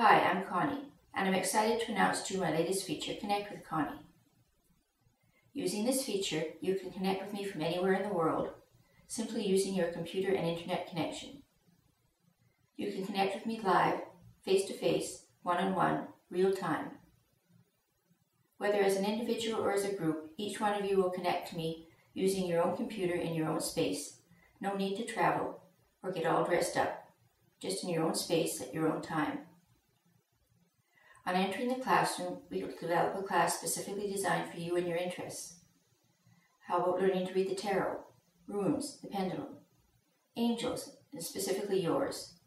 Hi, I'm Connie, and I'm excited to announce to you my latest feature, Connect with Connie. Using this feature, you can connect with me from anywhere in the world, simply using your computer and internet connection. You can connect with me live, face-to-face, one-on-one, real-time. Whether as an individual or as a group, each one of you will connect to me using your own computer in your own space. No need to travel or get all dressed up, just in your own space at your own time. On entering the classroom, we develop a class specifically designed for you and your interests. How about learning to read the tarot, runes, the pendulum, angels, and specifically yours,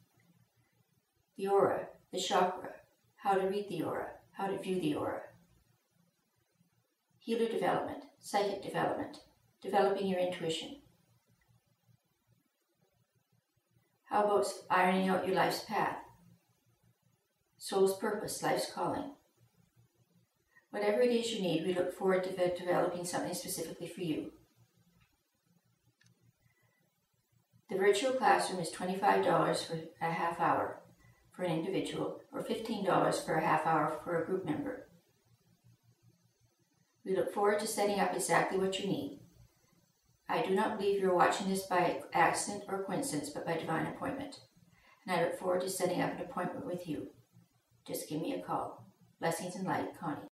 the aura, the chakra, how to read the aura, how to view the aura, healer development, psychic development, developing your intuition. How about ironing out your life's path? Soul's purpose, life's calling. Whatever it is you need, we look forward to developing something specifically for you. The virtual classroom is $25 for a half hour for an individual or $15 for a half hour for a group member. We look forward to setting up exactly what you need. I do not believe you're watching this by accident or coincidence, but by divine appointment. And I look forward to setting up an appointment with you. Just give me a call. Blessings and light, Connie.